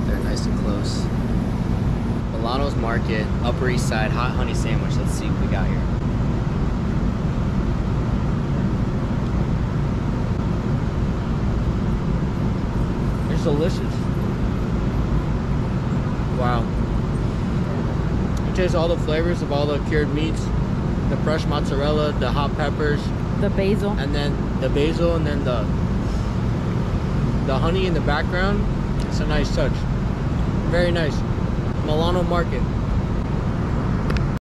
out there nice and close. Milano's Market, Upper East Side, hot honey sandwich. Let's see what we got here. It's delicious. Wow. You taste all the flavors of all the cured meats, the fresh mozzarella, the hot peppers, The basil. and then the basil, and then the the honey in the background. It's a nice touch. Very nice. Milano Market.